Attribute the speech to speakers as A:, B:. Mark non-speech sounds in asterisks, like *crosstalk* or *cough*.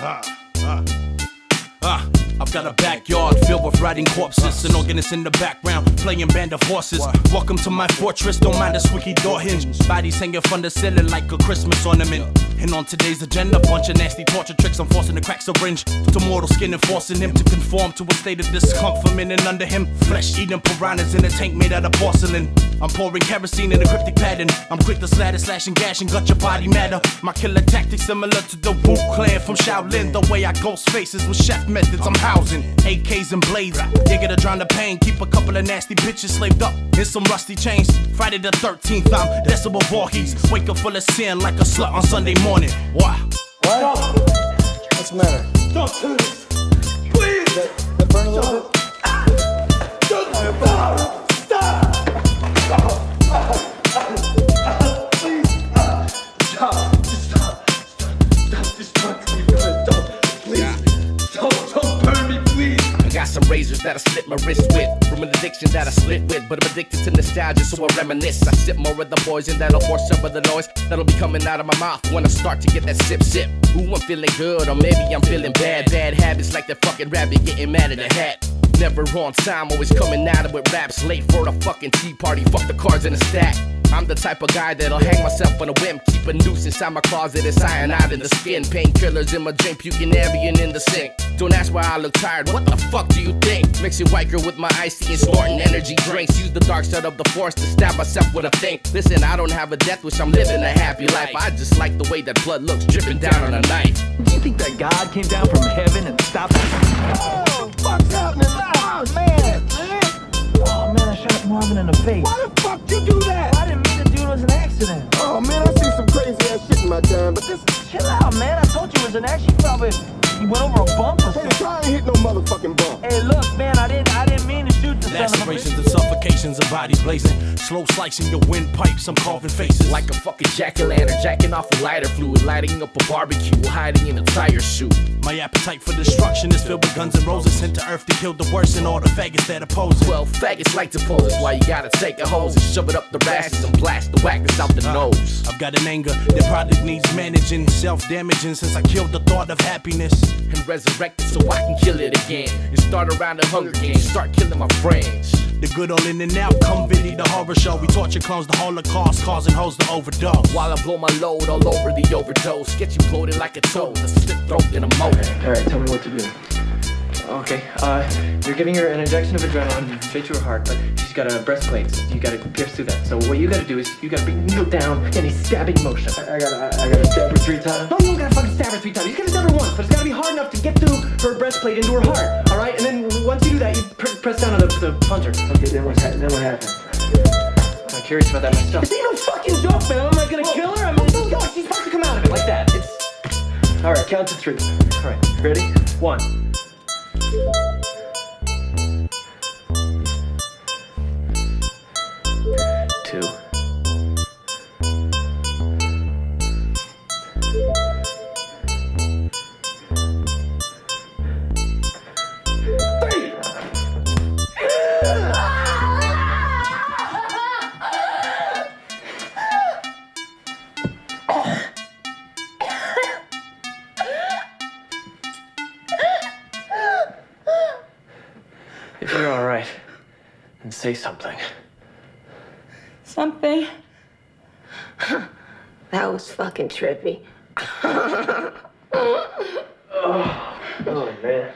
A: Uh, I've got a backyard filled with rotting corpses, an organist in the background playing band of horses. Welcome to my fortress, don't mind the squeaky door hinge. Bodies hanging from the ceiling like a Christmas ornament. And on today's agenda, bunch of nasty torture tricks. I'm forcing the cracks syringe to mortal skin and forcing him to conform to a state of discomfort. And under him, flesh eating piranhas in a tank made out of porcelain. I'm pouring kerosene in a cryptic pattern. I'm quick to slatter, slash, and gash and gut your body matter. My killer tactics similar to the Wu Clan from Shaolin. The way I ghost faces with chef methods, I'm housing AKs and blades. You gotta drown the pain. Keep a couple of nasty bitches slaved up in some rusty chains. Friday the 13th, I'm Decibel Voorhees. Wake up full of sin like a slut on Sunday morning. Wow.
B: What? What's the matter?
C: Don't do this. Please.
B: That, that burn a little bit?
D: Some razors that I slit my wrist with. From an addiction that I slit with. But I'm addicted to nostalgia, so I reminisce. I sip more of the poison that'll force some of the noise that'll be coming out of my mouth when I start to get that sip sip. Ooh, I'm feeling good, or maybe I'm feeling bad. Bad habits like that fucking rabbit getting mad at the hat. Never on time, always coming at it with raps. Late for the fucking tea party, fuck the cards in the stack. I'm the type of guy that'll hang myself on a whim. Keep a noose inside my closet and cyanide in the skin. Painkillers in my drink, puking Ambien in the sink. Don't ask why I look tired, what the fuck do you think? Mixing white girl with my icy and snorting energy drinks. Use the dark side of the force to stab myself with a think. Listen, I don't have a death wish, I'm living a happy life. I just like the way that blood looks dripping down on a knife.
E: Do you think that God came down from heaven and stopped Marvin in the face.
C: Why the fuck you do that?
E: I didn't mean to do it, it was an accident.
C: Oh man, I see some crazy ass shit in my time, but this
E: Chill out, man. I told you it was an accident. Probably he went over a bump or
C: hey,
E: something.
C: try ain't hit no motherfucking bump.
E: Hey, look, man, I didn't, I didn't mean to shoot the son of
A: Lacerations and suffocations of bodies blazing. Slow slicing your windpipes, I'm carving faces.
D: Like a fucking jack-o'-lantern, jacking off a lighter fluid, lighting up a barbecue, hiding in a tire suit.
A: My appetite for destruction is filled with guns and roses sent to earth to kill the worst and all the faggots that oppose it.
D: Well, faggots like to pose, why you gotta take a hose and shove it up the rashes and blast the whackers out the uh, nose.
A: I've got an anger that probably needs managing, self-damaging since I killed the thought of happiness.
D: And resurrect it so I can kill it again. And start around the Hunger Games, start killing my friends.
A: The good old in and out, come Vinny the horror show. We torture clones, the Holocaust, causing hoes to overdose.
D: While I blow my load all over the overdose, get you bloated like a toad, a slit throat in a
F: All right, tell me what to do. Okay, uh, you're giving her an injection of adrenaline straight to her heart, but she's got a breastplate, so you gotta pierce through that. So what you gotta do is you gotta be kneel down in a stabbing motion.
B: I, I gotta, I, I gotta stab her three times.
F: No, you don't gotta fucking stab her three times. You gotta stab her once, but it's gotta be hard enough to get through her breastplate into her heart. All right, and then once you do that, you pr- press down on the, the puncher.
B: Okay, then what, then what happened?
F: I'm curious about that myself. This ain't no fucking joke, man. I'm not gonna kill her.
B: All right, count to three.
F: all right. Ready? One. Say something.
G: Something. *laughs*
H: That was fucking trippy. *laughs*
F: Oh man.